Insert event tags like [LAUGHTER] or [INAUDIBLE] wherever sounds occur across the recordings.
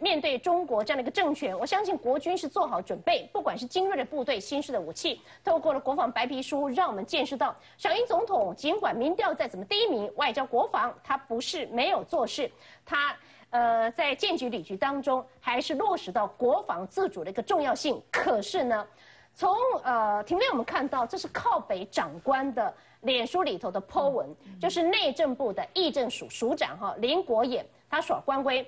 面对中国这样的一个政权，我相信国军是做好准备，不管是精锐的部队、新式的武器，透过了国防白皮书，让我们见识到，小英总统尽管民调再怎么低迷，外交国防他不是没有做事，他呃在建局理局当中还是落实到国防自主的一个重要性。可是呢，从呃庭内我们看到，这是靠北长官的。脸书里头的 po 文，就是内政部的议政署署长哈林国演，他耍官威，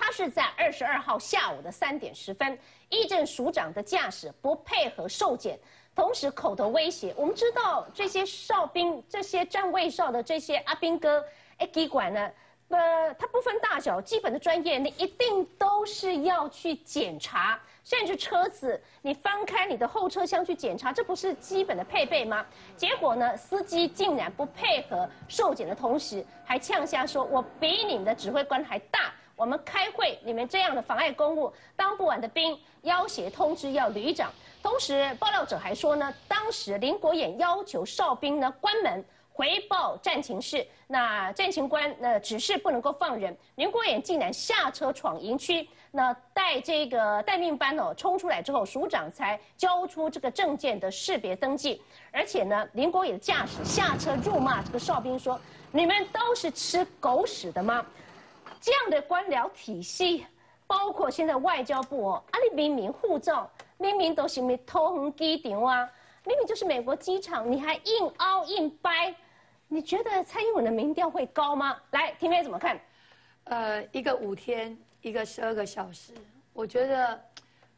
他是在二十二号下午的三点十分，议政署长的驾驶不配合受检，同时口头威胁。我们知道这些哨兵，这些站位哨的这些阿兵哥，哎，机管呢？呃，他不分大小，基本的专业，你一定都是要去检查。甚至车子，你翻开你的后车厢去检查，这不是基本的配备吗？结果呢，司机竟然不配合受检的同时，还呛下说：“我比你们的指挥官还大，我们开会，你们这样的妨碍公务，当不完的兵，要挟通知要旅长。”同时，爆料者还说呢，当时林国演要求哨兵呢关门。回报战情室，那战情官那指示不能够放人，林国演竟然下车闯营区，那带这个待命班哦冲出来之后，署长才交出这个证件的识别登记，而且呢，林国演的驾驶下车辱骂这个哨兵说：“你们都是吃狗屎的吗？”这样的官僚体系，包括现在外交部哦，啊，你明明护照明明都是没偷红机场啊，明明就是美国机场，你还硬凹硬掰。你觉得蔡英文的民调会高吗？来，听妹怎么看？呃，一个五天，一个十二个小时，我觉得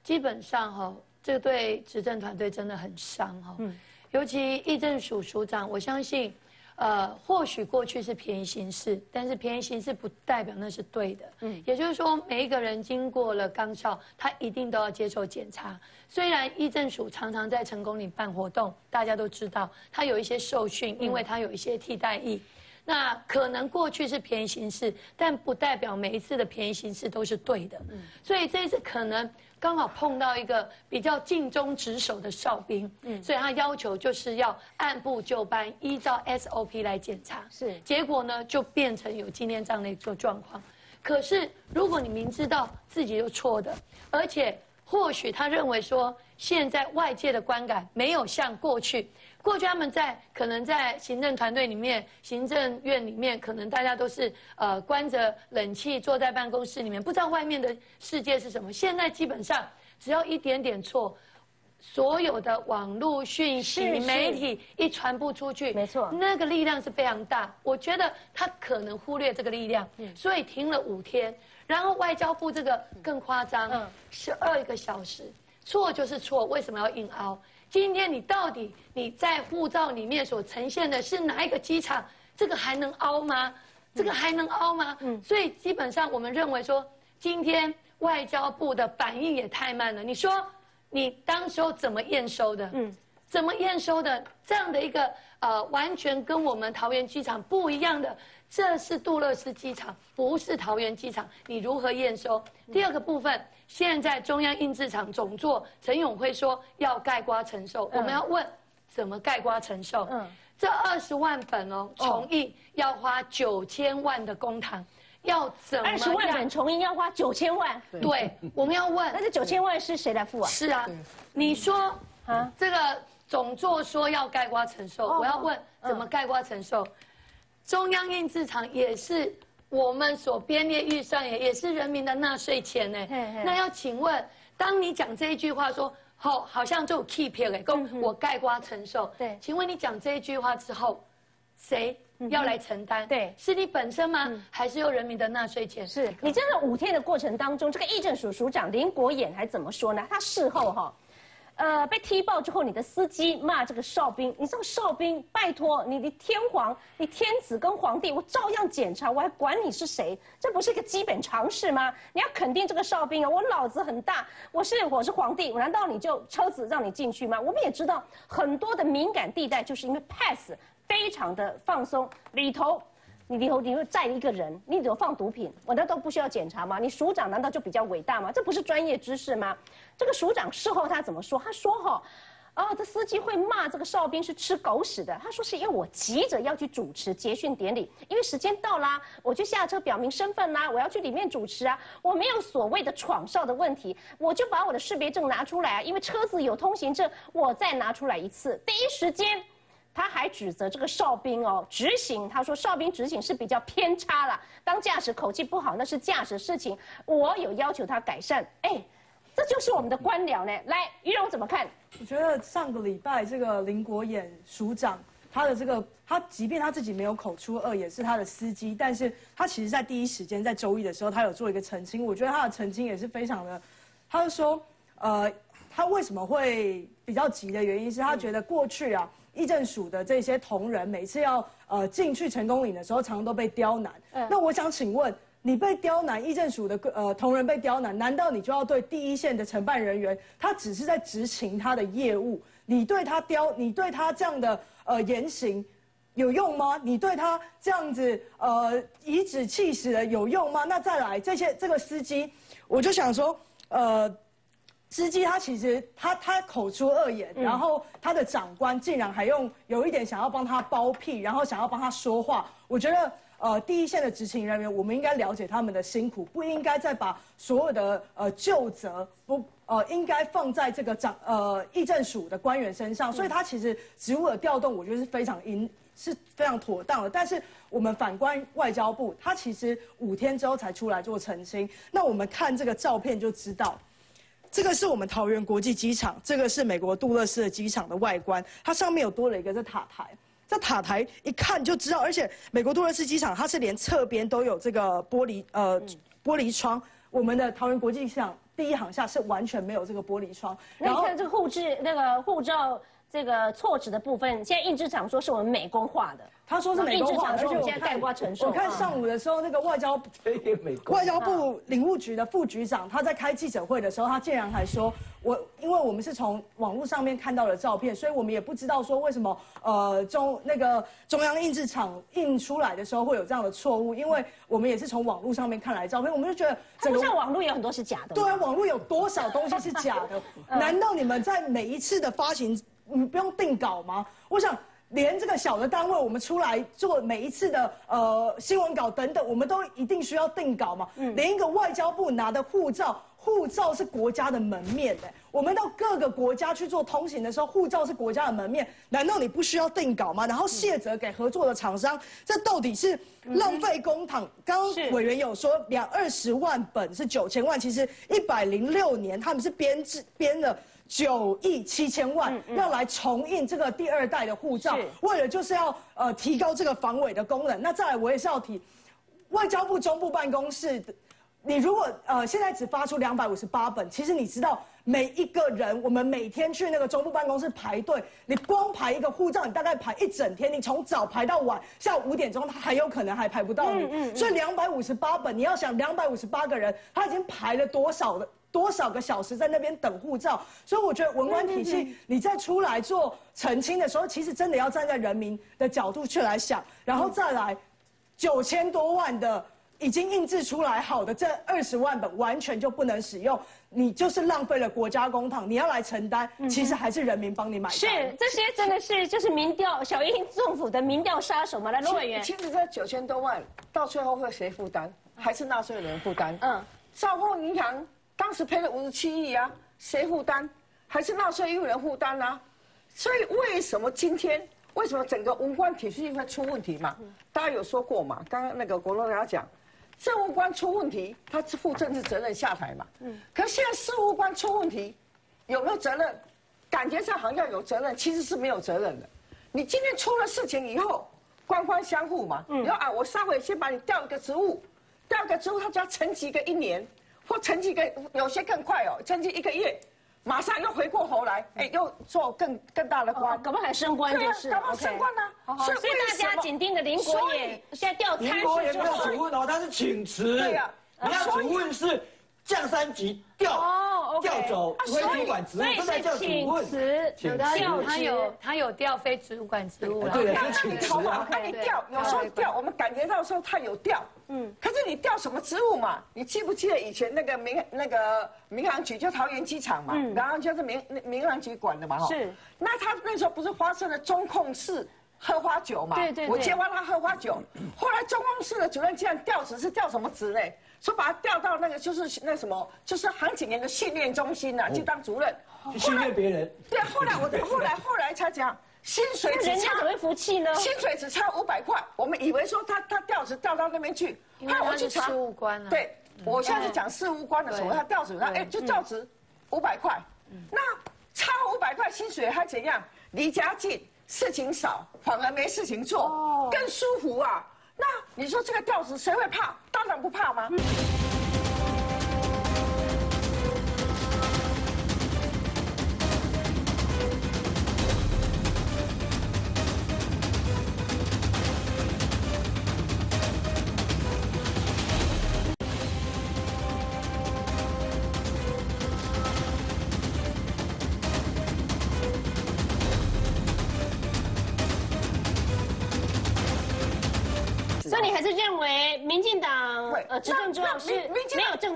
基本上哈，这对执政团队真的很伤哈。嗯，尤其议政署署长，我相信。呃，或许过去是便宜行事，但是便宜行事不代表那是对的。嗯，也就是说，每一个人经过了肛校，他一定都要接受检查。虽然医政署常常在成功里办活动，大家都知道他有一些受训，因为他有一些替代役。那可能过去是便宜行事，但不代表每一次的便宜行事都是对的。嗯，所以这一次可能。刚好碰到一个比较尽忠职守的哨兵，嗯，所以他要求就是要按部就班，依照 SOP 来检查，是，结果呢就变成有今天这样的一个状况。可是如果你明知道自己就错的，而且或许他认为说现在外界的观感没有像过去。过去他们在可能在行政团队里面、行政院里面，可能大家都是呃关着冷气坐在办公室里面，不知道外面的世界是什么。现在基本上只要一点点错，所有的网络讯息、媒体一传播出去，没错，那个力量是非常大。我觉得他可能忽略这个力量，所以停了五天。然后外交部这个更夸张，十二个小时，错就是错，为什么要硬凹？今天你到底你在护照里面所呈现的是哪一个机场？这个还能凹吗？这个还能凹吗？嗯，所以基本上我们认为说，今天外交部的反应也太慢了。你说你当时候怎么验收的？嗯，怎么验收的？这样的一个呃，完全跟我们桃园机场不一样的，这是杜勒斯机场，不是桃园机场，你如何验收？第二个部分。现在中央印制厂总座陈永辉说要盖瓜承受，我们要问怎么盖瓜承受？嗯，这二十万本哦重印要花九千万的公帑，要怎么？二十万本重印要花九千万？对，我们要问，那这九千万是谁来付啊？是啊，你说啊，这个总座说要盖瓜承受，我要问怎么盖瓜承受？中央印制厂也是。我们所编列预算也也是人民的纳税钱呢。那要请问，当你讲这一句话说好，好像就 keep 了，公我盖瓜承受。对，请问你讲这一句话之后，谁要来承担？对，是你本身吗？还是由人民的纳税钱？是你真的五天的过程当中，这个议政署署长林国演还怎么说呢？他事后哈。呃，被踢爆之后，你的司机骂这个哨兵，你这个哨兵，拜托你，你天皇，你天子跟皇帝，我照样检查，我还管你是谁？这不是一个基本常识吗？你要肯定这个哨兵啊，我脑子很大，我是我是皇帝，难道你就车子让你进去吗？我们也知道很多的敏感地带，就是因为 pass 非常的放松，里头。你里头你会载一个人，你里头放毒品，我难道不需要检查吗？你署长难道就比较伟大吗？这不是专业知识吗？这个署长事后他怎么说？他说哈，哦，这司机会骂这个哨兵是吃狗屎的。他说是因为我急着要去主持结训典礼，因为时间到啦，我就下车表明身份啦，我要去里面主持啊，我没有所谓的闯哨的问题，我就把我的识别证拿出来啊，因为车子有通行证，我再拿出来一次，第一时间。他还指责这个哨兵哦，执行。他说哨兵执行是比较偏差了，当驾驶口气不好那是驾驶事情，我有要求他改善。哎，这就是我们的官僚呢。来，于荣怎么看？我觉得上个礼拜这个林国演署长，他的这个他即便他自己没有口出恶言，是他的司机，但是他其实在第一时间在周一的时候，他有做一个澄清。我觉得他的澄清也是非常的，他就说，呃，他为什么会比较急的原因是他觉得过去啊。议政署的这些同仁每次要呃进去成功岭的时候，常常都被刁难。那我想请问，你被刁难，议政署的呃同仁被刁难，难道你就要对第一线的承办人员，他只是在执行他的业务，你对他刁，你对他这样的呃言行有用吗？你对他这样子呃颐指气使的有用吗？那再来这些这个司机，我就想说呃。司机他其实他他口出恶言，然后他的长官竟然还用有一点想要帮他包庇，然后想要帮他说话。我觉得呃第一线的执勤人员，我们应该了解他们的辛苦，不应该再把所有的呃旧责不呃应该放在这个长呃议政署的官员身上。所以他其实职务的调动，我觉得是非常应是非常妥当的。但是我们反观外交部，他其实五天之后才出来做澄清。那我们看这个照片就知道。这个是我们桃园国际机场，这个是美国杜勒斯的机场的外观，它上面有多了一个这塔台，这塔台一看就知道，而且美国杜勒斯机场它是连侧边都有这个玻璃呃玻璃窗，我们的桃园国际机场第一航厦是完全没有这个玻璃窗。然后这个护制那个护照这个错纸的部分，现在印制厂说是我们美工画的。他说是美工化，而且我现在盖瓜承受。我看上午的时候，那个外交 [LAUGHS] 外交部领务局的副局长，他在开记者会的时候，他竟然还说，我因为我们是从网络上面看到了照片，所以我们也不知道说为什么呃中那个中央印制厂印出来的时候会有这样的错误，因为我们也是从网络上面看来照片，我们就觉得整个网络有很多是假的。对啊，网络有多少东西是假的？[LAUGHS] 难道你们在每一次的发行，你不用定稿吗？我想。连这个小的单位，我们出来做每一次的呃新闻稿等等，我们都一定需要定稿嘛。嗯。连一个外交部拿的护照，护照是国家的门面的。我们到各个国家去做通行的时候，护照是国家的门面，难道你不需要定稿吗？然后卸责给合作的厂商，这到底是浪费公帑？刚刚委员有说两二十万本是九千万，其实一百零六年他们是编制编了。九亿七千万要来重印这个第二代的护照，为了就是要呃提高这个防伪的功能。那再来我也是要提，外交部中部办公室，你如果呃现在只发出两百五十八本，其实你知道每一个人，我们每天去那个中部办公室排队，你光排一个护照，你大概排一整天，你从早排到晚，下午五点钟他还有可能还排不到你。所以两百五十八本，你要想两百五十八个人，他已经排了多少的？多少个小时在那边等护照？所以我觉得文官体系，你在出来做澄清的时候，其实真的要站在人民的角度去来想，然后再来九千多万的已经印制出来好的这二十万本完全就不能使用，你就是浪费了国家公帑，你要来承担，其实还是人民帮你买。是这些真的是就是民调小英政府的民调杀手嘛？来，罗委员，其实这九千多万到最后会谁负担？还是纳税人负担？嗯，兆丰银行。当时赔了五十七亿啊，谁负担？还是纳税义务人负担呢？所以为什么今天为什么整个文官体系会出问题嘛？大家有说过嘛？刚刚那个国龙要讲，政务官出问题，他负政治责任下台嘛。嗯。可现在事务官出问题，有没有责任？感觉上好像有责任，其实是没有责任的。你今天出了事情以后，官官相护嘛。嗯。你说啊，我稍微先把你调一个职务，调一个职务，他只要沉寂个一年。或成绩更有些更快哦，成绩一个月，马上又回过头来，哎，又做更更大的官，搞不好还升官就是，搞不好升官呢。所以大家紧盯着林国也现在调参事，林国也没有处分哦，他是请辞。对呀，你要处分是降三级调。哦调走非主管职务，不能叫主问。请他有他有他有调非主管职务了。对，是请辞啊。那你调，有时候调，我们感觉到说他有调。嗯。可是你调什么职务嘛？你记不记得以前那个民那个民航局就桃园机场嘛？然后就是民民航局管的嘛？是。那他那时候不是发生了中控室喝花酒嘛？对对。我接完他喝花酒，后来中控室的主任竟然调职是调什么职呢？说把他调到那个就是那什么，就是航警员的训练中心呐，去当主任，去训练别人。对，后来我 [LAUGHS] 后来后来才讲，薪水人家怎么会服气呢？薪水只差五百块，我们以为说他他调职调到那边去，派我去查事务官。对，我现在是讲事务官的时候，他调职，他哎就调职五百块，那差五百块薪水还怎样？离家近，事情少，反而没事情做，更舒服啊。那你说这个调子谁会怕？当然不怕吗？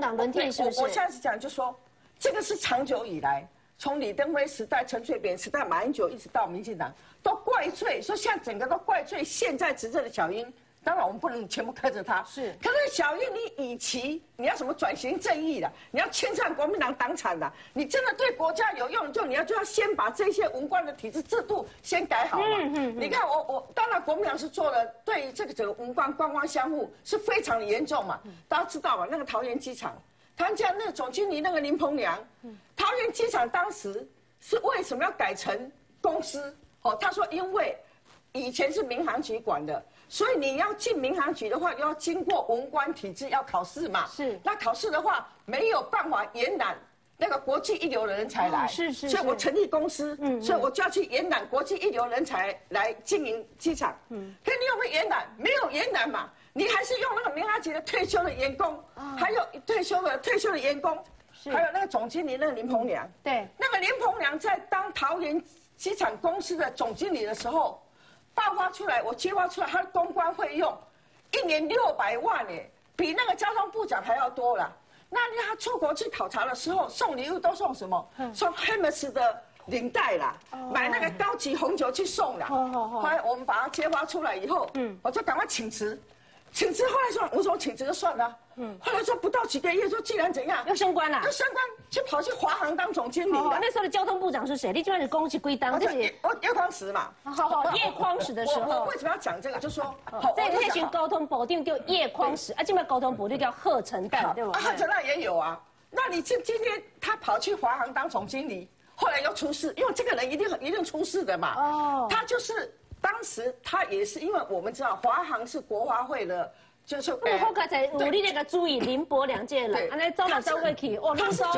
党轮替，是不是？我现在是讲，就说这个是长久以来，从李登辉时代、陈水扁时代、马英九一直到民进党，都怪罪说现在整个都怪罪现在执政的小英。当然，我们不能全部苛责他。是，可是小英，你与其你要什么转型正义的，你要清算国民党党产的，你真的对国家有用，就你要就要先把这些文官的体制制度先改好嘛。嗯嗯。你看我我，当然国民党是做了对这个整个文官官官相护是非常的严重嘛。大家知道嘛？那个桃园机场，他家那个总经理那个林鹏良，桃园机场当时是为什么要改成公司？哦，他说因为以前是民航局管的。所以你要进民航局的话，要经过文官体制，要考试嘛。是。那考试的话，没有办法延揽那个国际一流的人才来。是是。所以我成立公司，嗯，所以我就要去延揽国际一流人才来经营机场。嗯。可你有没有延揽？没有延揽嘛，你还是用那个民航局的退休的员工，还有退休的退休的员工，还有那个总经理那个林鹏良。对。那个林鹏良在当桃园机场公司的总经理的时候。爆发出来，我揭发出来，他的公关费用一年六百万呢，比那个交通部长还要多了。那他出国去考察的时候，送礼物都送什么？送 Hermes 的领带啦，买那个高级红酒去送啦。后来我们把他揭发出来以后，我就赶快请辞。请辞，后来说，我说请辞就算了。嗯，后来说不到几个月，说既然怎样，要升官了，要升官，就跑去华航当总经理了。那时候的交通部长是谁？你居然是恭喜归当，这是我叶匡时嘛。好好，[LAUGHS] 叶匡时的时候，我为什么要讲这个？就说在那群交通保定叫叶匡时，啊，这边交通部就叫贺成旦，对吧？贺成旦也有啊。那你今今天他跑去华航当总经理，后来又出事，因为这个人一定一定出事的嘛。哦，他就是当时他也是，因为我们知道华航是国华会的。就是我后才努力那个注意林伯良这人，安尼招来招过去，哦，那时候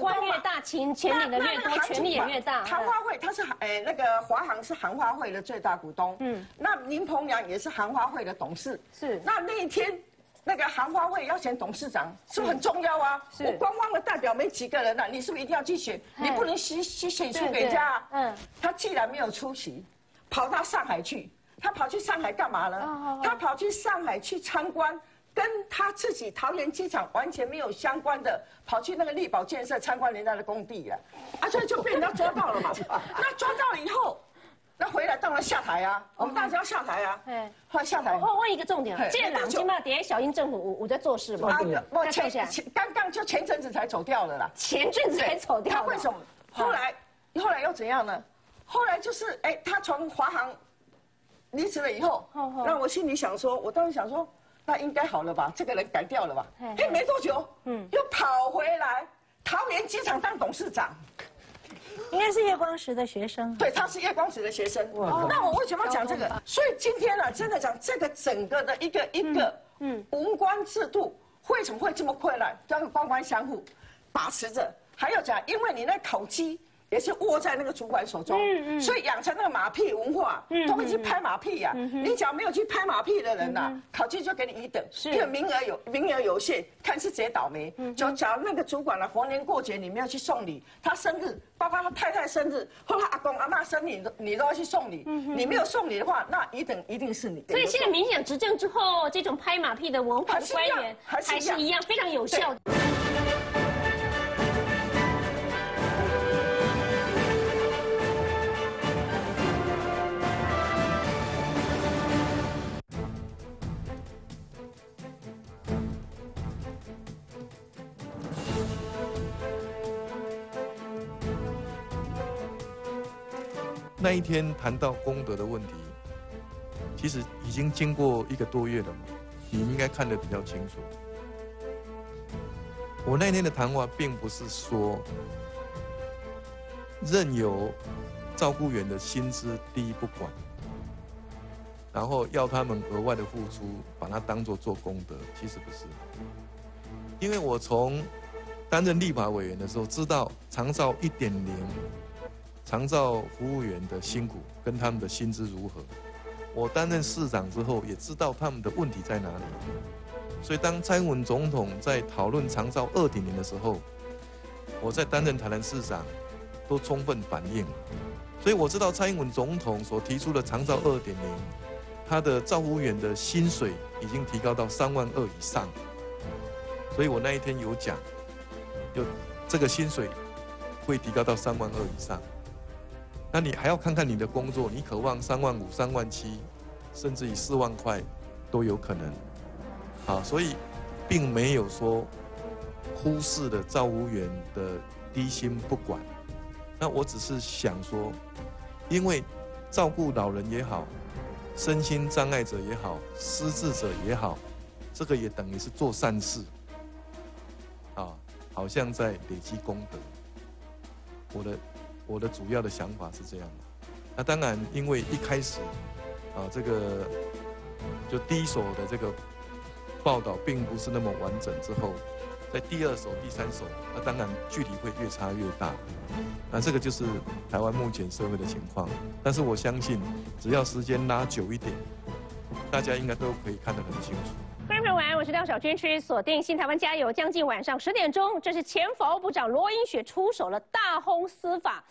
官越大，钱钱领的越多，权力也越大。韩花会他是诶那个华航是韩花会的最大股东，嗯，那林鹏良也是韩花会的董事，是。那那一天那个韩花会要选董事长，是不是很重要啊？是我官方的代表没几个人呐，你是不是一定要去选？你不能洗洗选出给人家。嗯。他既然没有出席，跑到上海去。他跑去上海干嘛呢？他跑去上海去参观，跟他自己桃园机场完全没有相关的，跑去那个力宝建设参观人家的工地了，啊，所以就被人家抓到了嘛。[LAUGHS] 那抓到了以后，那回来当然下台啊，我们大家要下台啊。对，后来下台。我问一个重点，建朗今嘛，底小英政府我我在做事嘛？啊我前前刚刚就前阵子才走掉了啦。前阵子才走掉。他为什么？后来后来又怎样呢？后来就是哎，他从华航。离职了以后，那我心里想说，我当时想说，那应该好了吧，这个人改掉了吧？嘿，没多久，嗯，又跑回来桃园机场当董事长，应该是叶光石的学生。对，他是叶光石的学生。那我为什么要讲这个？所以今天呢，真的讲这个整个的一个一个，嗯，文官制度为什么会这么困难？这个官官相护把持着，还要讲，因为你那口机。也是握在那个主管手中，所以养成那个马屁文化，都会去拍马屁呀。你只要没有去拍马屁的人呐，考绩就给你一等，因为名额有名额有限，看是谁倒霉。就假如那个主管呢，逢年过节你们要去送礼，他生日，包括他太太生日，或他阿公阿妈生日，你都要去送礼。你没有送礼的话，那一等一定是你。所以现在民进党执政之后，这种拍马屁的文化官员还是一样非常有效。那一天谈到功德的问题，其实已经经过一个多月了嘛，你应该看得比较清楚。我那天的谈话并不是说任由照顾员的薪资低不管，然后要他们额外的付出，把它当做做功德，其实不是。因为我从担任立法委员的时候，知道长照一点零。长照服务员的辛苦跟他们的薪资如何？我担任市长之后，也知道他们的问题在哪里。所以，当蔡英文总统在讨论长照二点零的时候，我在担任台南市长，都充分反映。所以我知道蔡英文总统所提出的长照二点零，他的照护员的薪水已经提高到三万二以上。所以我那一天有讲，就这个薪水会提高到三万二以上。那你还要看看你的工作，你渴望三万五、三万七，甚至于四万块都有可能。好，所以并没有说忽视了照护员的低薪不管。那我只是想说，因为照顾老人也好，身心障碍者也好，失智者也好，这个也等于是做善事。啊，好像在累积功德。我的。我的主要的想法是这样的，那当然，因为一开始，啊，这个就第一手的这个报道并不是那么完整，之后，在第二手、第三手，那当然距离会越差越大。那这个就是台湾目前社会的情况。但是我相信，只要时间拉久一点，大家应该都可以看得很清楚。观众朋友晚安，我是廖小军，去锁定新台湾加油。将近晚上十点钟，这是前法务部长罗英雪出手了，大轰司法。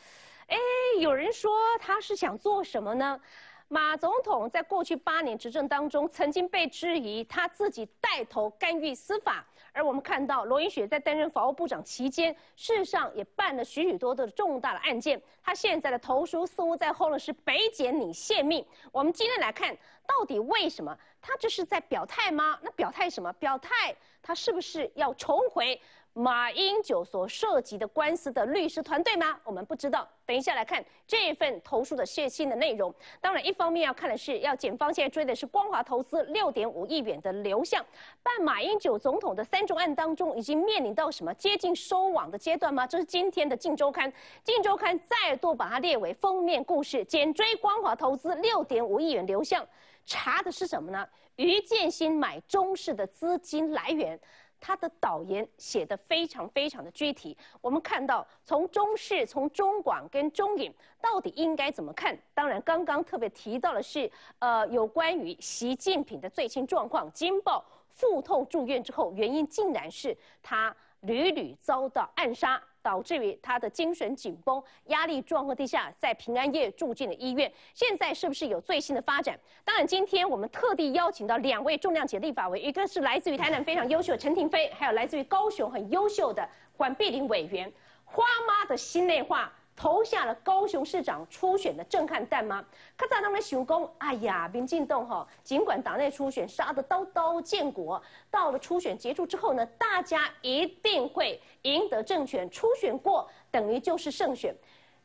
哎，有人说他是想做什么呢？马总统在过去八年执政当中，曾经被质疑他自己带头干预司法。而我们看到罗云雪在担任法务部长期间，事实上也办了许许多多的重大的案件。他现在的投书似乎在后呢是北检你泄密。我们今天来看，到底为什么他这是在表态吗？那表态什么？表态他是不是要重回？马英九所涉及的官司的律师团队吗？我们不知道。等一下来看这份投诉的泄信的内容。当然，一方面要看的是，要检方现在追的是光华投资六点五亿元的流向。办马英九总统的三重案当中，已经面临到什么接近收网的阶段吗？这是今天的《镜周刊》，《镜周刊》再度把它列为封面故事，检追光华投资六点五亿元流向，查的是什么呢？于建新买中式的资金来源。他的导言写得非常非常的具体，我们看到从中视、从中广跟中影到底应该怎么看？当然，刚刚特别提到的是，呃，有关于习近平的最新状况，金报腹痛住院之后，原因竟然是他屡屡遭到暗杀。导致于他的精神紧绷、压力状况低下，在平安夜住进了医院。现在是不是有最新的发展？当然，今天我们特地邀请到两位重量级立法委，一个是来自于台南非常优秀的陈廷飞，还有来自于高雄很优秀的管碧玲委员。花妈的心内话。投下了高雄市长初选的震撼弹吗？可在他们想讲，哎呀，民进党哈，尽管党内初选杀得刀刀见骨，到了初选结束之后呢，大家一定会赢得政权，初选过等于就是胜选，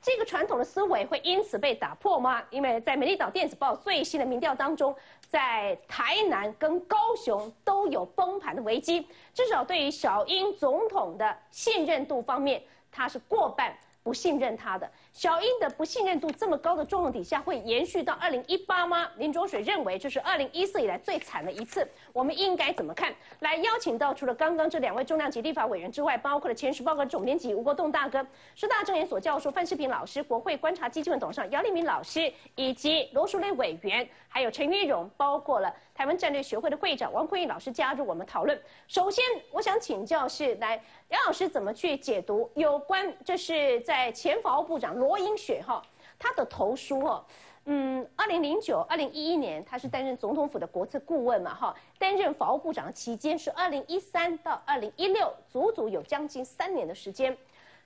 这个传统的思维会因此被打破吗？因为在美丽岛电子报最新的民调当中，在台南跟高雄都有崩盘的危机，至少对于小英总统的信任度方面，他是过半。不信任他的。小英的不信任度这么高的状况底下，会延续到二零一八吗？林卓水认为这是二零一四以来最惨的一次。我们应该怎么看？来邀请到除了刚刚这两位重量级立法委员之外，包括了前时报的总编辑吴国栋大哥、师大政研所教授范世平老师、国会观察基金会董事长姚立明老师，以及罗淑蕾委员，还有陈玉荣，包括了台湾战略学会的会长王坤义老师加入我们讨论。首先，我想请教是来杨老师怎么去解读有关这是在前法务部长。罗英雪哈，他的投书哦，嗯，二零零九、二零一一年，他是担任总统府的国策顾问嘛哈，担任法务部长期间是二零一三到二零一六，足足有将近三年的时间。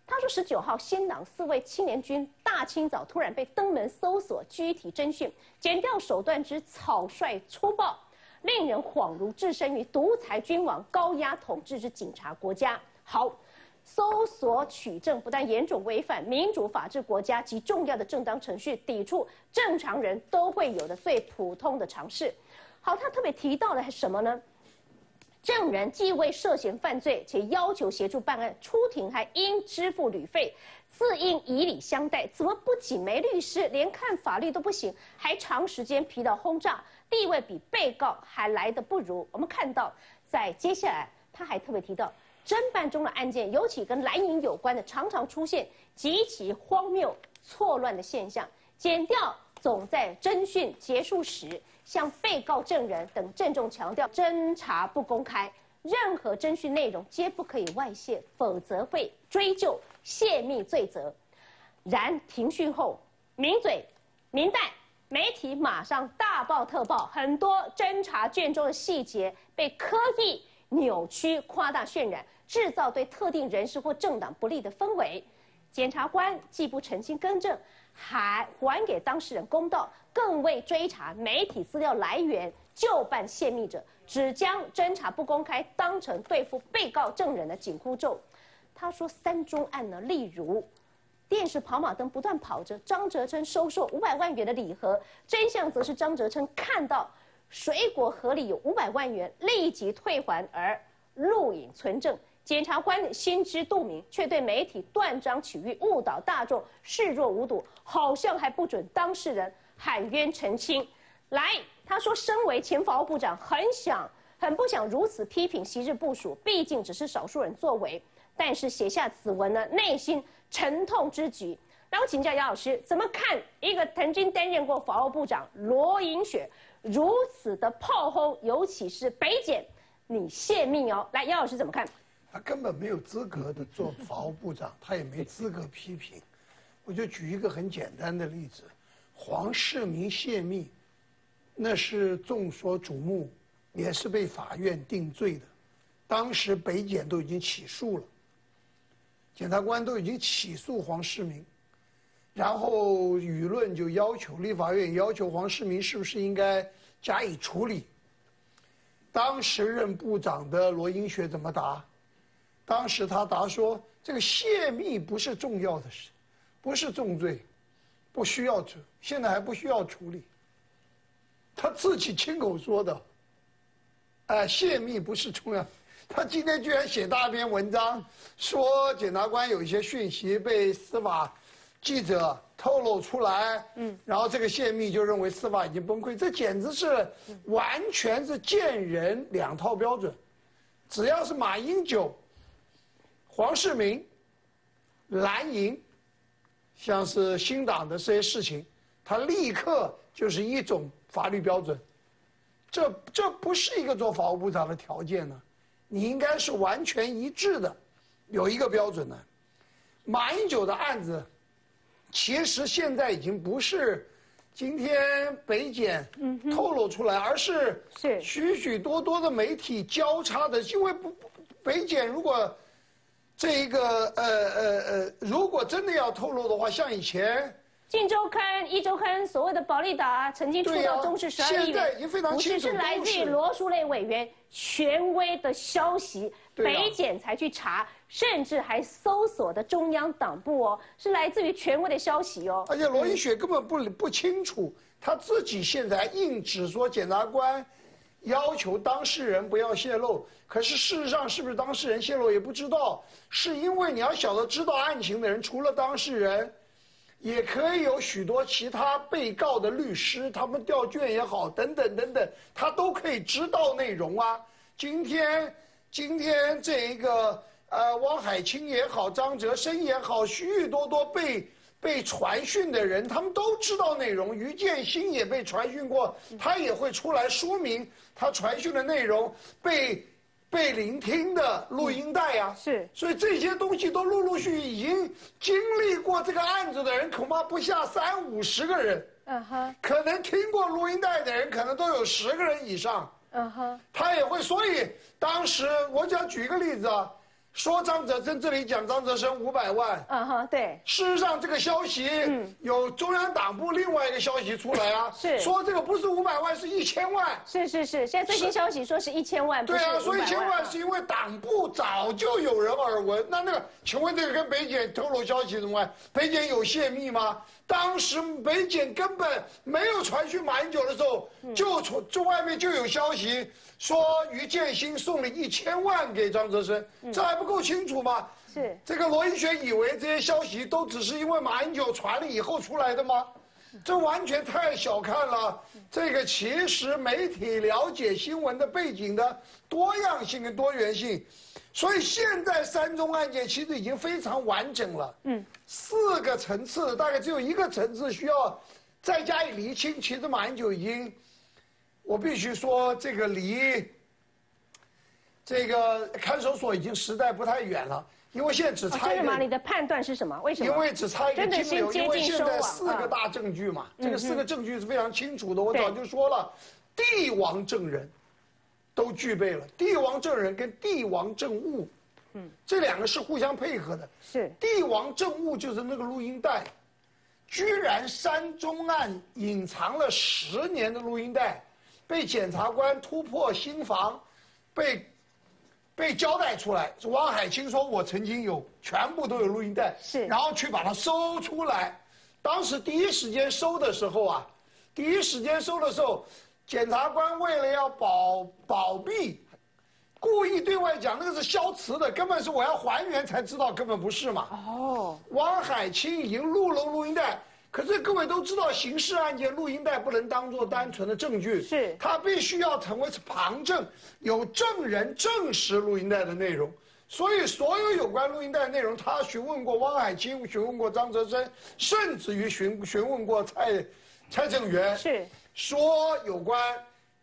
他说十九号，新党四位青年军大清早突然被登门搜索、具体侦讯，剪掉手段之草率粗暴，令人恍如置身于独裁君王高压统治之警察国家。好。搜索取证不但严重违反民主法治国家及重要的正当程序，抵触正常人都会有的最普通的常识。好，他特别提到了什么呢？证人既未涉嫌犯罪，且要求协助办案，出庭还应支付旅费，自应以礼相待。怎么不仅没律师，连看法律都不行，还长时间疲劳轰炸，地位比被告还来的不如？我们看到，在接下来他还特别提到。侦办中的案件，尤其跟蓝营有关的，常常出现极其荒谬、错乱的现象。检调总在侦讯结束时，向被告、证人等郑重强调：侦查不公开，任何侦讯内容皆不可以外泄，否则会追究泄密罪责。然庭讯后，名嘴、明代媒体马上大爆特报，很多侦查卷中的细节被刻意扭曲、夸大、渲染。制造对特定人士或政党不利的氛围，检察官既不澄清更正，还还给当事人公道，更未追查媒体资料来源，就办泄密者，只将侦查不公开当成对付被告证人的紧箍咒。他说三宗案呢，例如电视跑马灯不断跑着，张哲琛收受五百万元的礼盒，真相则是张哲琛看到水果盒里有五百万元，立即退还而录影存证。检察官心知肚明，却对媒体断章取义、误导大众视若无睹，好像还不准当事人喊冤澄清。来，他说，身为前法务部长，很想、很不想如此批评昔日部署，毕竟只是少数人作为。但是写下此文呢，内心沉痛之极。那我请教姚老师，怎么看一个曾经担任过法务部长罗银雪如此的炮轰，尤其是北检，你泄密哦？来，姚老师怎么看？他根本没有资格的做法务部长，他也没资格批评。我就举一个很简单的例子，黄世明泄密，那是众所瞩目，也是被法院定罪的。当时北检都已经起诉了，检察官都已经起诉黄世明，然后舆论就要求立法院要求黄世明是不是应该加以处理。当时任部长的罗英雪怎么答？当时他答说：“这个泄密不是重要的事，不是重罪，不需要处，现在还不需要处理。”他自己亲口说的。哎，泄密不是重要。他今天居然写大篇文章，说检察官有一些讯息被司法记者透露出来，嗯，然后这个泄密就认为司法已经崩溃，这简直是完全是见人两套标准。只要是马英九。黄世明、蓝营，像是新党的这些事情，他立刻就是一种法律标准。这这不是一个做法务部长的条件呢？你应该是完全一致的，有一个标准呢。马英九的案子，其实现在已经不是今天北检透露出来，而是许许多多的媒体交叉的，因为不北检如果。这一个呃呃呃，如果真的要透露的话，像以前《晋周刊》《一周刊》所谓的保利达曾经出到中视十二亿元，不是是来自于罗淑蕾委员权威的消息，北检才去查，甚至还搜索的中央党部哦，是来自于权威的消息哦。而且罗一雪根本不不清楚，他自己现在硬指说检察官要求当事人不要泄露。可是事实上，是不是当事人泄露也不知道？是因为你要晓得，知道案情的人除了当事人，也可以有许多其他被告的律师，他们调卷也好，等等等等，他都可以知道内容啊。今天，今天这一个呃，汪海清也好，张哲生也好，许许多多被。被传讯的人，他们都知道内容。于建新也被传讯过，他也会出来说明他传讯的内容被被聆听的录音带呀。是，所以这些东西都陆陆续续已经经历过这个案子的人，恐怕不下三五十个人。嗯哼，可能听过录音带的人，可能都有十个人以上。嗯哼，他也会，所以当时我讲举一个例子啊。说张泽生这里讲张泽生五百万，嗯哼，对。事实上这个消息，嗯，有中央党部另外一个消息出来啊，[LAUGHS] 是说这个不是五百万，是一千万。是是是，现在最新消息说是一千万，对啊，说一千万是因为党部早就有人耳闻。那那个，请问这个跟北检透露消息怎么关？北检有泄密吗？当时北检根本没有传讯马英九的时候，就从这外面就有消息说于建新送了一千万给张泽生，这还不够清楚吗？是这个罗英学以为这些消息都只是因为马英九传了以后出来的吗？这完全太小看了这个其实媒体了解新闻的背景的多样性跟多元性。所以现在三宗案件其实已经非常完整了，嗯，四个层次大概只有一个层次需要再加以厘清。其实马英九已经，我必须说这个离这个看守所已经时代不太远了，因为现在只差一个。你的判断是什么？为什么？因为只差一个金流，因为现在四个大证据嘛，这个四个证据是非常清楚的。我早就说了，帝王证人。都具备了帝王证人跟帝王证物，嗯，这两个是互相配合的。是帝王证物就是那个录音带，居然山中案隐藏了十年的录音带，被检察官突破心防，被被交代出来。王海清说：“我曾经有全部都有录音带，是，然后去把它搜出来。当时第一时间收的时候啊，第一时间收的时候。”检察官为了要保保密，故意对外讲那个是消磁的，根本是我要还原才知道，根本不是嘛。哦，汪海清已经录了录音带，可是各位都知道，刑事案件录音带不能当做单纯的证据，是，他必须要成为旁证，有证人证实录音带的内容。所以所有有关录音带的内容，他询问过汪海清，询问过张泽生，甚至于询询问过蔡蔡正元。是。说有关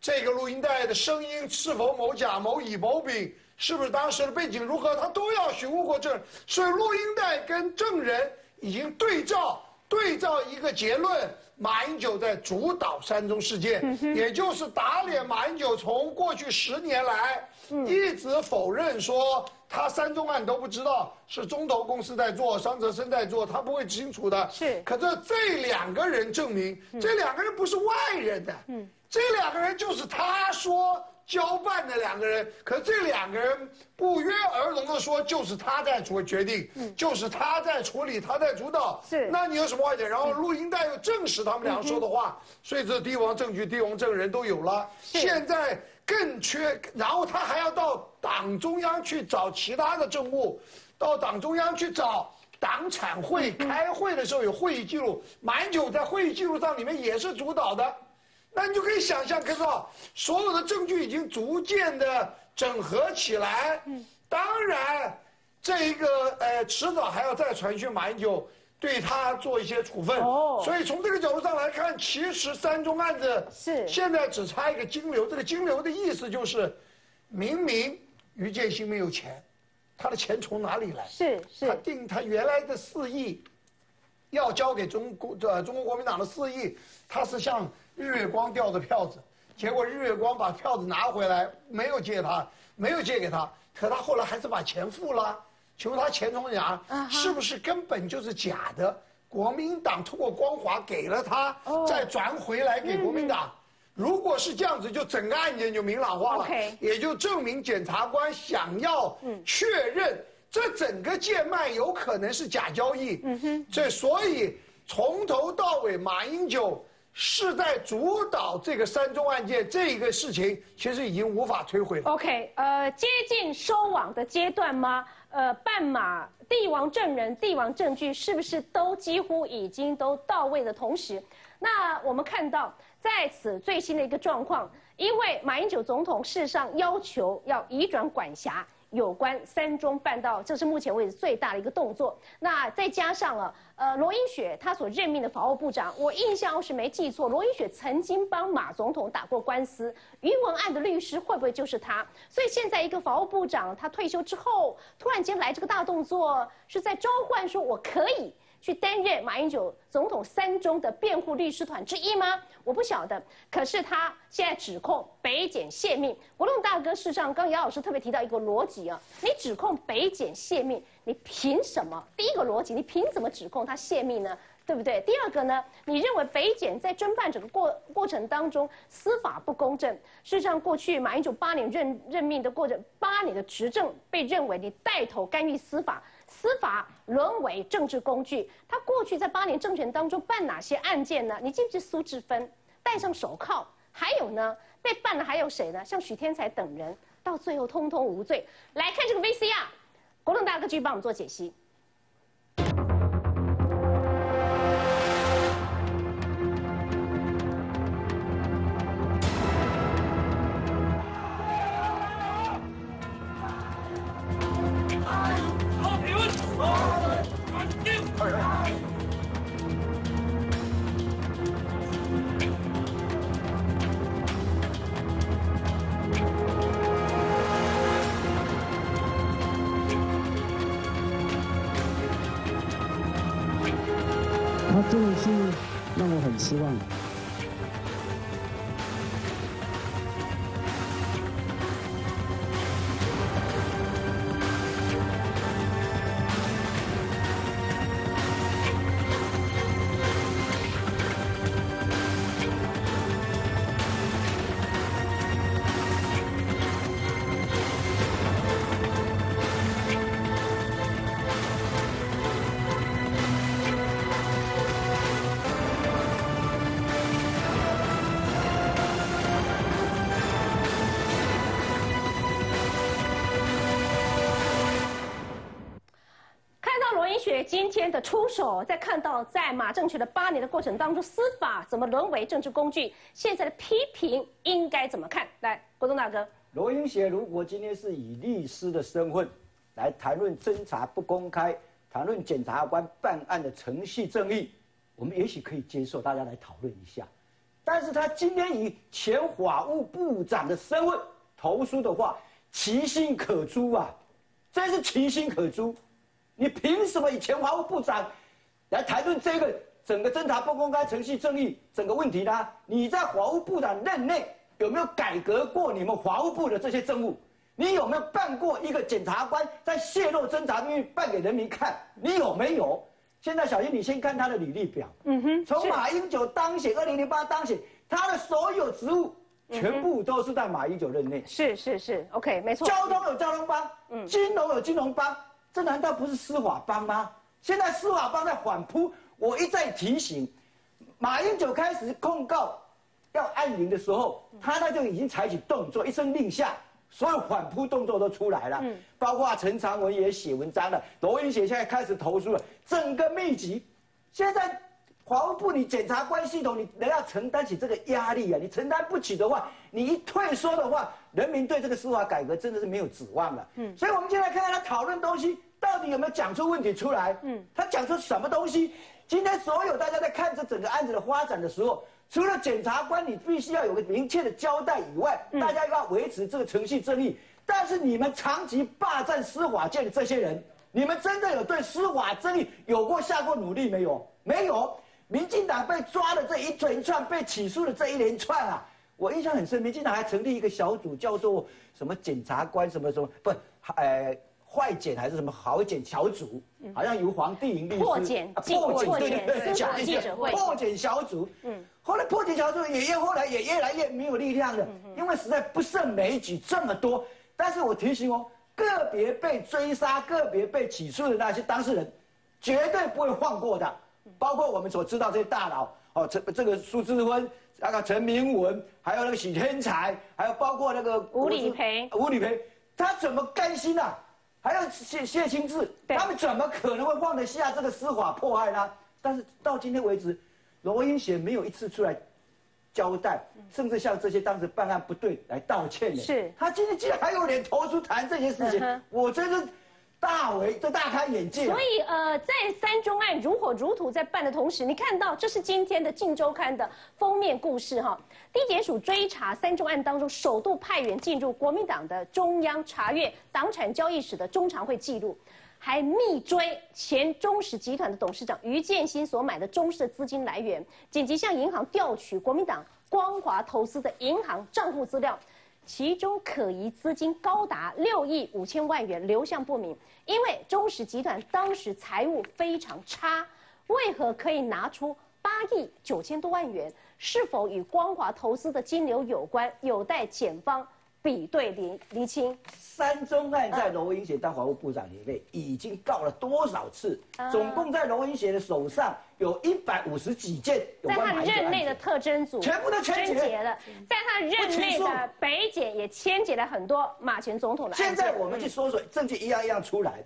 这个录音带的声音是否某甲某乙某丙，是不是当时的背景如何，他都要询问过证人。所以录音带跟证人已经对照，对照一个结论：马英九在主导三中事件，也就是打脸马英九。从过去十年来，一直否认说他三中案都不知道，是中投公司在做，张泽生在做，他不会清楚的。是，可这这两个人证明，这两个人不是外人的。嗯，这两个人就是他说交办的两个人。可这两个人不约而同的说，就是他在做决定，就是他在处理，他在主导。是，那你有什么话讲？然后录音带又证实他们俩说的话，所以这帝王证据、帝王证人都有了。现在。更缺，然后他还要到党中央去找其他的政务，到党中央去找党产会开会的时候有会议记录，马英九在会议记录上里面也是主导的，那你就可以想象，看到所有的证据已经逐渐的整合起来，嗯当然，这一个呃迟早还要再传讯马英九。对他做一些处分，哦所以从这个角度上来看，其实三宗案子是现在只差一个金流。这个金流的意思就是，明明于建新没有钱，他的钱从哪里来？是是，他定他原来的四亿，要交给中国呃中国国民党的四亿，他是向日月光掉的票子，结果日月光把票子拿回来，没有借他，没有借给他，可他后来还是把钱付了。请问他钱从哪？是不是根本就是假的？国民党通过光华给了他，再转回来给国民党。如果是这样子，就整个案件就明朗化了，也就证明检察官想要确认这整个贱卖有可能是假交易。这所以从头到尾，马英九是在主导这个三中案件这个事情，其实已经无法摧毁了。OK，呃，接近收网的阶段吗？呃，半马帝王证人、帝王证据是不是都几乎已经都到位的同时，那我们看到在此最新的一个状况，因为马英九总统事实上要求要移转管辖。有关三中半岛，这是目前为止最大的一个动作。那再加上了，呃，罗英雪她所任命的法务部长，我印象是没记错，罗英雪曾经帮马总统打过官司，余文案的律师会不会就是他？所以现在一个法务部长他退休之后，突然间来这个大动作，是在召唤说我可以。去担任马英九总统三中的辩护律师团之一吗？我不晓得。可是他现在指控北检泄密，国栋大哥，事实上，刚姚老师特别提到一个逻辑啊，你指控北检泄密，你凭什么？第一个逻辑，你凭什么指控他泄密呢？对不对？第二个呢？你认为北检在侦办整个过过程当中司法不公正？事实上，过去马英九八年任任命的过程，八年的执政被认为你带头干预司法。司法沦为政治工具，他过去在八年政权当中办哪些案件呢？你记不记苏志芬戴上手铐？还有呢，被办的还有谁呢？像许天才等人，到最后通通无罪。来看这个 VCR，国栋大哥继续帮我们做解析。让我很失望。的出手，在看到在马政权的八年的过程当中，司法怎么沦为政治工具，现在的批评应该怎么看？来，国栋大哥，罗英雪如果今天是以律师的身份来谈论侦查不公开，谈论检察官办案的程序正义，我们也许可以接受，大家来讨论一下。但是他今天以前法务部长的身份投诉的话，其心可诛啊！真是其心可诛。你凭什么以前法务部长来谈论这个整个侦查不公开、程序正义整个问题呢？你在法务部长任内有没有改革过你们法务部的这些政务？你有没有办过一个检察官在泄露侦查秘密办给人民看？你有没有？现在小英，你先看他的履历表。嗯哼，从马英九当选，二零零八当选，他的所有职务全部都是在马英九任内。是是是，OK，没错。交通有交通帮，嗯，金融有金融帮，这难道不是司法帮吗？现在司法帮在反扑，我一再提醒，马英九开始控告要按铃的时候，他那就已经采取动作，一声令下，所有反扑动作都出来了，嗯，包括陈长文也写文章了，罗英雪现在开始投诉了，整个密集，现在。法务部，你检察官系统，你人要承担起这个压力啊！你承担不起的话，你一退缩的话，人民对这个司法改革真的是没有指望了。嗯，所以我们今天来看到他讨论东西到底有没有讲出问题出来。嗯，他讲出什么东西？今天所有大家在看这整个案子的发展的时候，除了检察官你必须要有个明确的交代以外，大家要维持这个程序正义。但是你们长期霸占司法界的这些人，你们真的有对司法正义有过下过努力没有？没有。民进党被抓的这一整串，被起诉的这一连串啊，我印象很深。民进党还成立一个小组，叫做什么检察官什么什么不，呃，坏检还是什么好检小组，好像由黄帝营律师破检破检对对对，司法记者会破检小组。嗯，后来破检小组也越后来也越来越没有力量了，因为实在不胜枚举这么多。但是我提醒哦，个别被追杀、个别被起诉的那些当事人，绝对不会放过的。包括我们所知道这些大佬，哦，陈这个苏志芬，那个陈明文，还有那个许天才，还有包括那个吴理培，吴理培，他怎么甘心啊？还有谢谢清志，他们怎么可能会放得下这个司法迫害呢？但是到今天为止，罗英贤没有一次出来交代，甚至向这些当时办案不对来道歉呢。是，他今天竟然还有脸投出谈这些事情，我真是。大为都大开眼界。所以呃，在三中案如火如荼在办的同时，你看到这是今天的《镜周刊》的封面故事哈。地检署追查三中案当中，首度派员进入国民党的中央查阅党产交易史的中常会记录，还密追前中石集团的董事长于建新所买的中石的资金来源，紧急向银行调取国民党光华投资的银行账户资料。其中可疑资金高达六亿五千万元，流向不明。因为中石集团当时财务非常差，为何可以拿出八亿九千多万元？是否与光华投资的金流有关？有待检方。比对厘厘清，三中案在罗英贤当法务部长里面已经告了多少次？总共在罗英贤的手上有一百五十几件在他任内的特征组全部都圈结了，在他任内的北检也牵结了很多马前总统的现在我们去说说证据一样一样出来。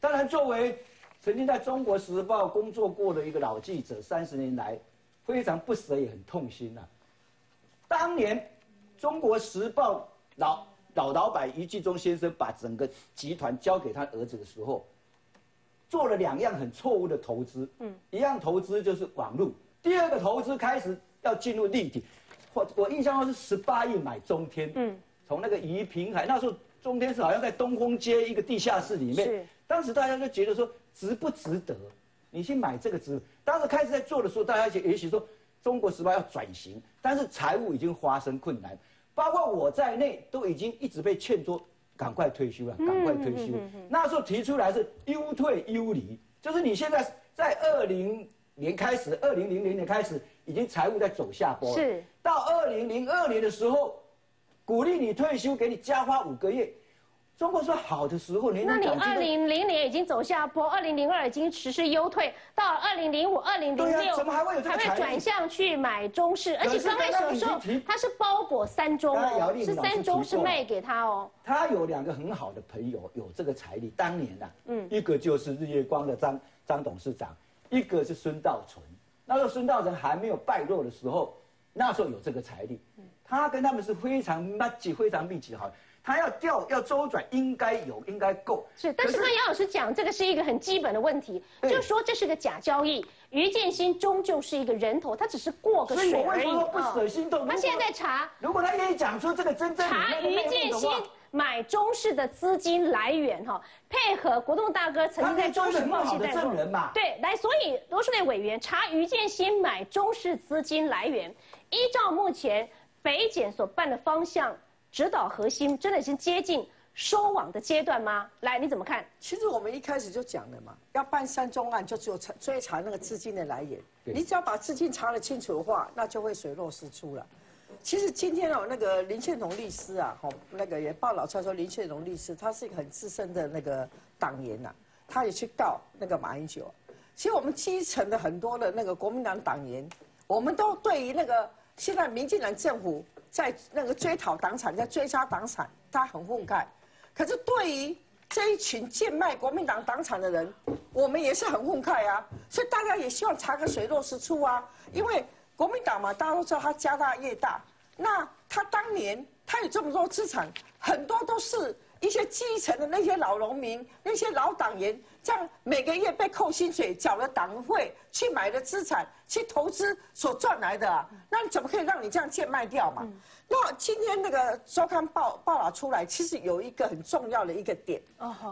当然，作为曾经在中国时报工作过的一个老记者，三十年来非常不舍也很痛心呐。当年中国时报。老老老板余继忠先生把整个集团交给他儿子的时候，做了两样很错误的投资。嗯，一样投资就是网络，第二个投资开始要进入立体。我我印象中是十八亿买中天。嗯，从那个宜平海那时候中天是好像在东风街一个地下室里面。是。当时大家就觉得说值不值得？你去买这个值？当时开始在做的时候，大家也也许说中国时报要转型，但是财务已经发生困难。包括我在内，都已经一直被劝说赶快退休了，赶快退休。那时候提出来是优退优离，就是你现在在二零年开始，二零零零年开始，已经财务在走下坡了。是到二零零二年的时候，鼓励你退休，给你加发五个月。中国说好的时候，那你二零零年已经走下坡，二零零二已经实施优退，到二零零五、二零零六，怎么还会有这个还会转向去买中式，而且刚开始的时候，他是包裹三中哦，是三中是卖给他哦。他有两个很好的朋友，有这个财力。当年呐，嗯，一个就是日月光的张张董事长，一个是孙道存。那时候孙道存还没有败落的时候，那时候有这个财力，他跟他们是非常密集、非常密集好。他要调要周转，应该有，应该够。是，但是跟杨老师讲，这个是一个很基本的问题，就是说这是个假交易。于建新终究是一个人头，他只是过个水而已。所以不舍心动。他现在在查，如果他愿意讲出这个真正查于建新买中式的资金来源哈，配合国栋大哥曾经在中式报系的证人嘛。对，来，所以罗淑蕾委员查于建新买中式资金来源，依照目前北检所办的方向。指导核心真的已经接近收网的阶段吗？来，你怎么看？其实我们一开始就讲了嘛，要办三中案，就只有查追查那个资金的来源。你只要把资金查得清楚的话，那就会水落石出了。其实今天哦，那个林倩荣律师啊，吼，那个也报道出来说，林倩荣律师他是一个很资深的那个党员呐，他也去告那个马英九。其实我们基层的很多的那个国民党党员，我们都对于那个现在民进党政府。在那个追讨党产，在追杀党产，他很愤慨。可是对于这一群贱卖国民党党产的人，我们也是很愤慨啊。所以大家也希望查个水落石出啊。因为国民党嘛，大家都知道他家大业大，那他当年他有这么多资产，很多都是。一些基层的那些老农民、那些老党员，这样每个月被扣薪水、缴了党费去买的资产、去投资所赚来的，啊，那你怎么可以让你这样贱卖掉嘛？那今天那个周刊报报道出来，其实有一个很重要的一个点，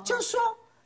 就是说，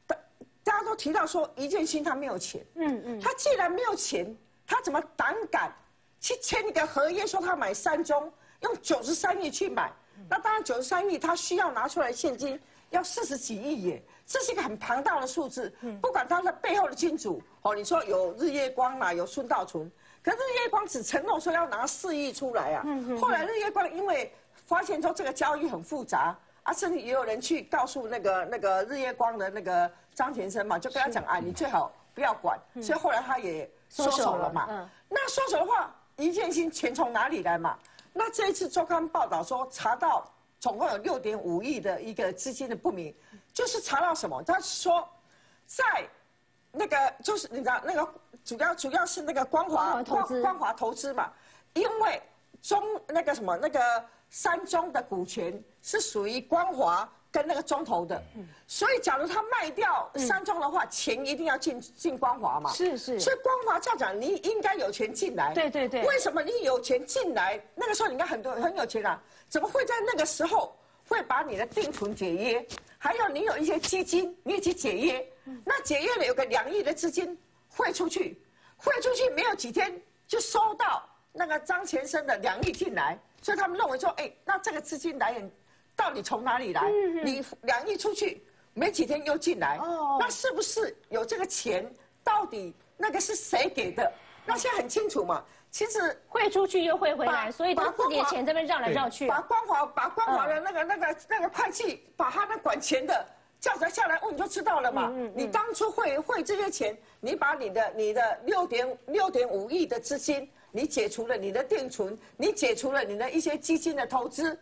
大大家都提到说，一建新他没有钱，嗯嗯，他既然没有钱，他怎么胆敢去签一个合约，说他买三中，用九十三亿去买？那当然，九十三亿，他需要拿出来现金要四十几亿耶，这是一个很庞大的数字。不管他的背后的金主，哦，你说有日月光嘛，有孙道存，可是日月光只承诺说要拿四亿出来啊。后来日月光因为发现说这个交易很复杂，啊，甚至也有人去告诉那个那个日月光的那个张田生嘛，就跟他讲啊，你最好不要管。所以后来他也缩手了嘛。嗯，那缩手的话，一件新钱从哪里来嘛？那这一次周刊报道说查到总共有六点五亿的一个资金的不明，就是查到什么？他说在那个就是你知道那个主要主要是那个光华光光华投资嘛，因为中那个什么那个三中的股权是属于光华。跟那个中投的，所以假如他卖掉三中的话，钱一定要进进光华嘛。是是。所以光华校长，你应该有钱进来。对对对。为什么你有钱进来？那个时候你应该很多很有钱啊，怎么会在那个时候会把你的定存解约？还有你有一些基金，你已经解约，那解约了有个两亿的资金汇出去，汇出去没有几天就收到那个张先生的两亿进来，所以他们认为说，哎，那这个资金来源。到底从哪里来？你两亿出去，没几天又进来，那是不是有这个钱？到底那个是谁给的？那现在很清楚嘛。其实汇出去又汇回来，所以他自己的钱这边绕来绕去。把光华把光华的那个那个那个会计，把他那管钱的叫他下来问，你就知道了嘛。你当初汇汇这些钱，你把你的你的六点六点五亿的资金，你解除了你的定存，你解除了你的一些基金的投资。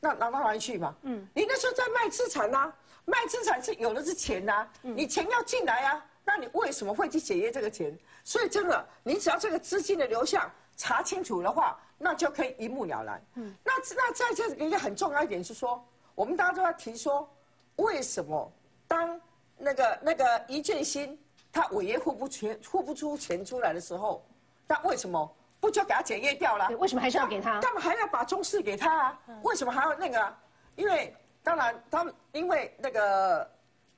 那拿到哪里去嘛？嗯，你那时候在卖资产呐，卖资产是有的是钱呐，你钱要进来啊，那你为什么会去解约这个钱？所以真的，你只要这个资金的流向查清楚的话，那就可以一目了然。嗯，那那在这一个很重要一点是说，我们大家都要提说，为什么当那个那个一建新他违约付不全付不出钱出来的时候，那为什么？不就给他检验掉了？为什么还是要给他？干嘛还要把中式给他啊？为什么还要那个？因为当然，他们因为那个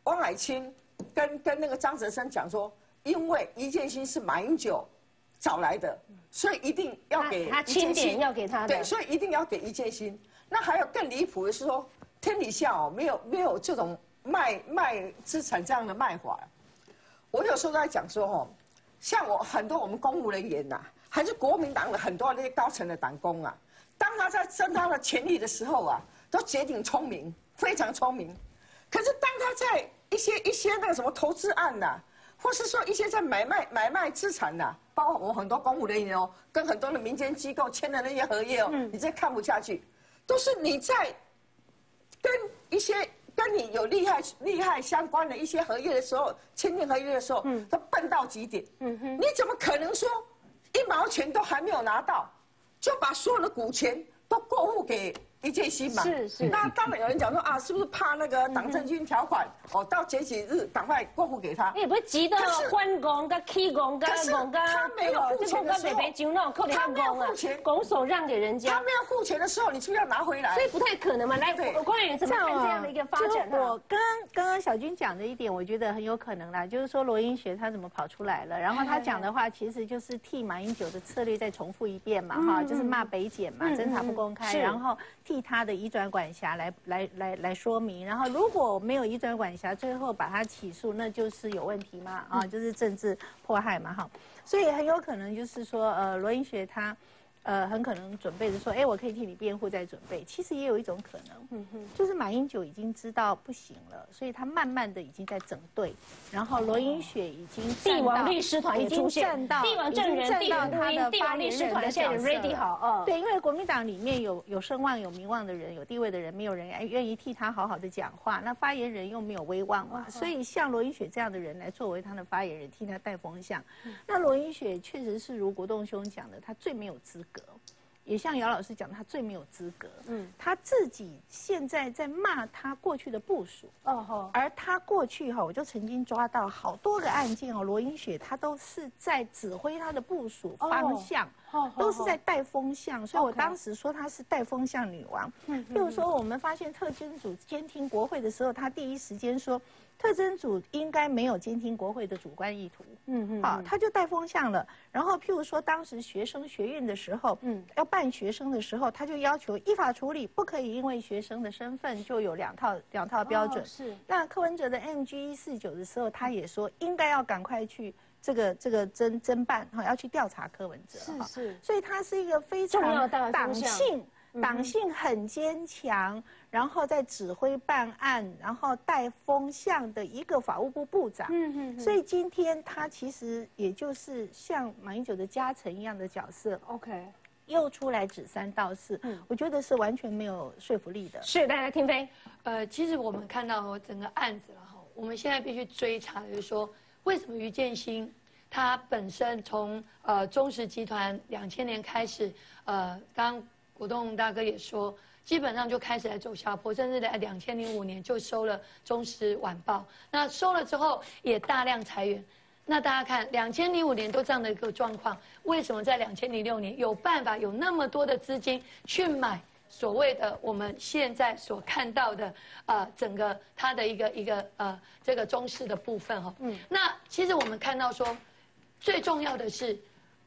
汪海清跟跟那个张泽生讲说，因为一建新是马英九找来的，所以一定要给他清点要给他的。对，所以一定要给一建新。那还有更离谱的是说，天底下哦，没有没有这种卖卖资产这样的卖法。我有时候在讲说哦，像我很多我们公务人员呐。还是国民党的很多那些高层的党工啊，当他在争他的权利的时候啊，都绝顶聪明，非常聪明。可是当他在一些一些那个什么投资案呐，或是说一些在买卖买卖资产呐，包括我很多公务人员哦，跟很多的民间机构签的那些合约哦，你再看不下去，都是你在跟一些跟你有利害利害相关的一些合约的时候签订合约的时候，都笨到极点。嗯哼，你怎么可能说？一毛钱都还没有拿到，就把所有的股权都过户给。一件新嘛，是是。那当然有人讲说啊，是不是怕那个党政军条款？哦，到节几日赶快过户给他。也不会急的，换工跟起工跟工跟，他没有付钱的时候，他没有付钱，拱手让给人家。他没有付钱的时候，你是不是要拿回来？所以不太可能嘛。来，官员怎么看这样的一个发展？我刚刚刚小军讲的一点，我觉得很有可能啦，就是说罗英学他怎么跑出来了？然后他讲的话，其实就是替马英九的策略再重复一遍嘛，哈，就是骂北检嘛，侦查不公开，然后替他的移转。管辖来来来来说明，然后如果没有移转管辖，最后把他起诉，那就是有问题嘛？啊，就是政治迫害嘛？哈，所以很有可能就是说，呃，罗英学他。呃，很可能准备着说，哎，我可以替你辩护，再准备。其实也有一种可能，嗯哼，就是马英九已经知道不行了，所以他慢慢的已经在整队，然后罗英雪已经帝王律师团已经站到帝王证人、帝王他的发言人的角色 ready 好，嗯，对，因为国民党里面有有声望、有名望的人、有地位的人，没有人愿意替他好好的讲话，那发言人又没有威望嘛，所以像罗英雪这样的人来作为他的发言人，替他带风向，那罗英雪确实是如国栋兄讲的，他最没有资格。也像姚老师讲，他最没有资格。嗯，他自己现在在骂他过去的部署。哦吼。而他过去哈，我就曾经抓到好多个案件哦，罗英雪他都是在指挥他的部署方向，都是在带风向。所以我当时说他是带风向女王。嗯。譬如说，我们发现特侦组监听国会的时候，他第一时间说。特征组应该没有监听国会的主观意图，嗯嗯，好，他就带风向了。然后，譬如说，当时学生学运的时候，嗯，要办学生的时候，他就要求依法处理，不可以因为学生的身份就有两套两套标准。是。那柯文哲的 MG 一四九的时候，他也说应该要赶快去这个这个侦侦办，哈，要去调查柯文哲。是是。所以他是一个非常党性。党性很坚强，然后在指挥办案，然后带风向的一个法务部部长。嗯嗯。所以今天他其实也就是像马英九的家臣一样的角色。OK。又出来指三道四，嗯，我觉得是完全没有说服力的。是，大家听飞。呃，其实我们看到整个案子了哈，我们现在必须追查，就是说为什么于建新他本身从呃中石集团两千年开始，呃，刚股东大哥也说，基本上就开始来走下坡，甚至在两千零五年就收了中石晚报，那收了之后也大量裁员。那大家看，两千零五年都这样的一个状况，为什么在两千零六年有办法有那么多的资金去买所谓的我们现在所看到的呃整个它的一个一个呃这个中式的部分哈？嗯，那其实我们看到说，最重要的是，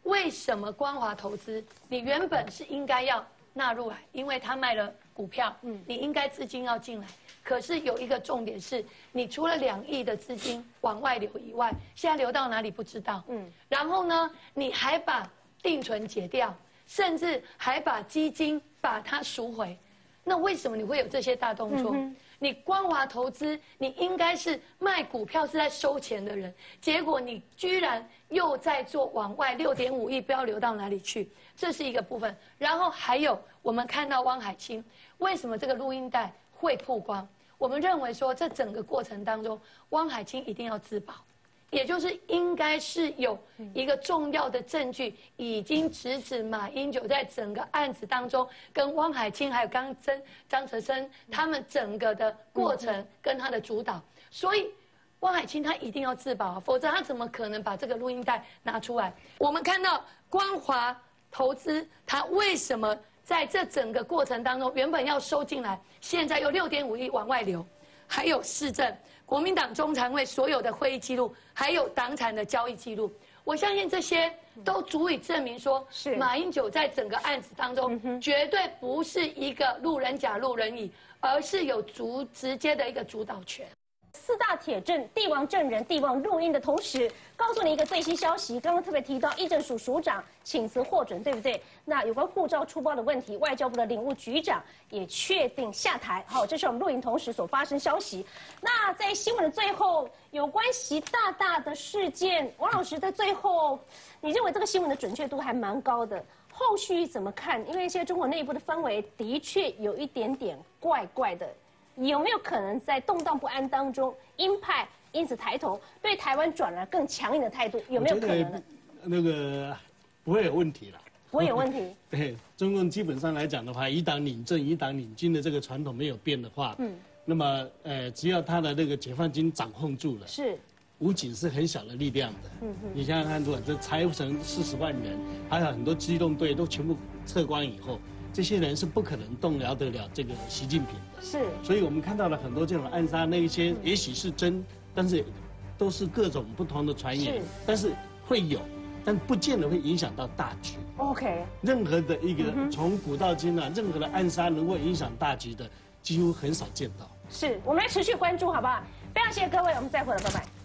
为什么光华投资你原本是应该要纳入来，因为他卖了股票，嗯，你应该资金要进来。可是有一个重点是，你除了两亿的资金往外流以外，现在流到哪里不知道。嗯，然后呢，你还把定存解掉，甚至还把基金把它赎回，那为什么你会有这些大动作？你光华投资，你应该是卖股票是在收钱的人，结果你居然又在做往外六点五亿，不要流到哪里去？这是一个部分。然后还有我们看到汪海清，为什么这个录音带？会曝光，我们认为说，这整个过程当中，汪海清一定要自保，也就是应该是有一个重要的证据，已经直指马英九在整个案子当中，跟汪海清还有刚真张哲生他们整个的过程跟他的主导，所以汪海清他一定要自保，否则他怎么可能把这个录音带拿出来？我们看到光华投资，他为什么？在这整个过程当中，原本要收进来，现在又六点五亿往外流，还有市政、国民党中常委所有的会议记录，还有党产的交易记录，我相信这些都足以证明说，是马英九在整个案子当中，绝对不是一个路人甲、路人乙，而是有足直接的一个主导权。四大铁证、帝王证人、帝王录音的同时，告诉你一个最新消息。刚刚特别提到，议政署署长请辞获准，对不对？那有关护照出包的问题，外交部的领务局长也确定下台。好，这是我们录音同时所发生消息。那在新闻的最后，有关习大大的事件，王老师在最后，你认为这个新闻的准确度还蛮高的？后续怎么看？因为现在中国内部的氛围的确有一点点怪怪的。有没有可能在动荡不安当中，鹰派因此抬头，对台湾转了更强硬的态度？有没有可能？那个不会有问题了。不会有问题。[LAUGHS] 对，中共基本上来讲的话，一党领政、一党领军的这个传统没有变的话，嗯，那么呃，只要他的那个解放军掌控住了，是，武警是很小的力量的。嗯嗯。你想想看，如果这拆成四十万人，还有很多机动队都全部撤光以后。这些人是不可能动摇得了这个习近平的，是，所以我们看到了很多这种暗杀，那一些也许是真，但是都是各种不同的传言，但是会有，但不见得会影响到大局。OK，任何的一个从古到今啊，任何的暗杀能够影响大局的，几乎很少见到。是我们来持续关注，好不好？非常谢谢各位，我们再会了，拜拜。